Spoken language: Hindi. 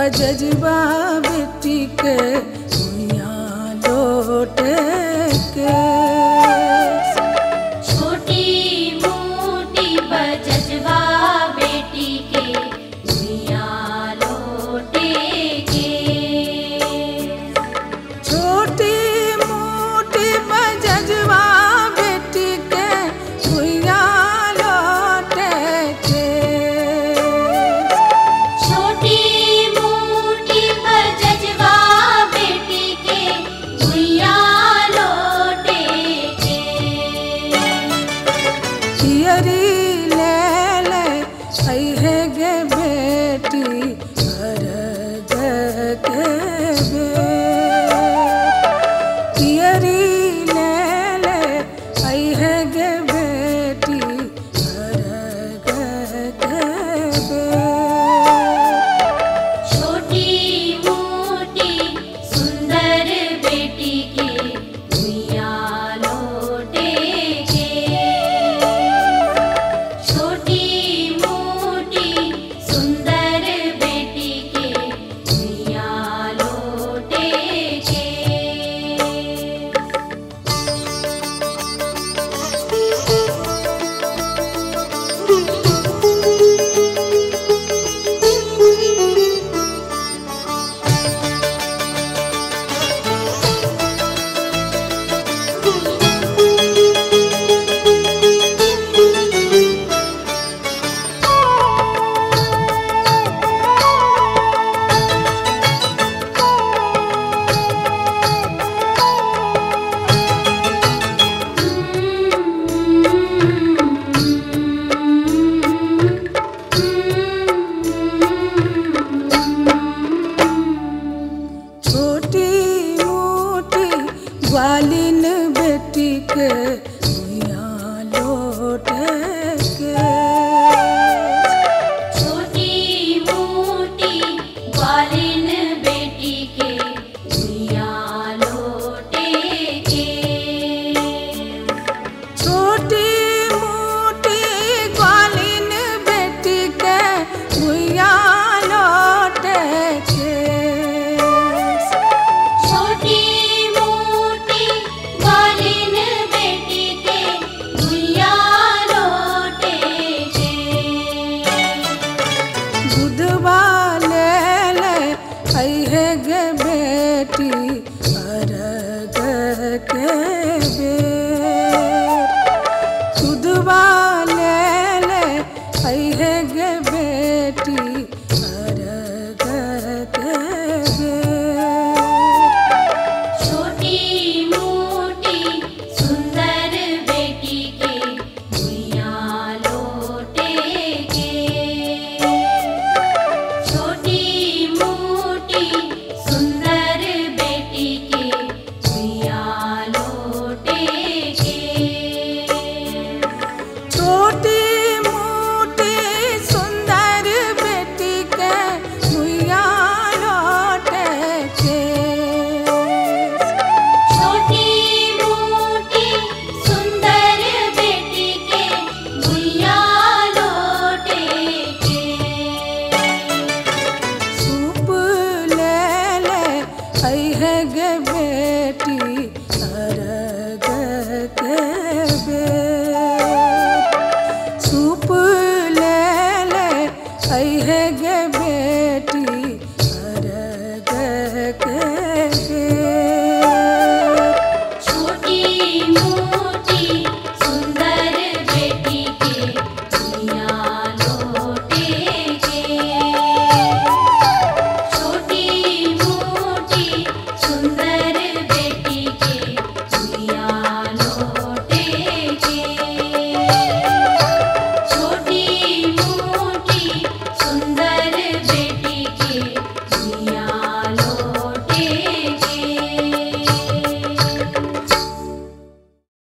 बजजबा बेटी के बेटी के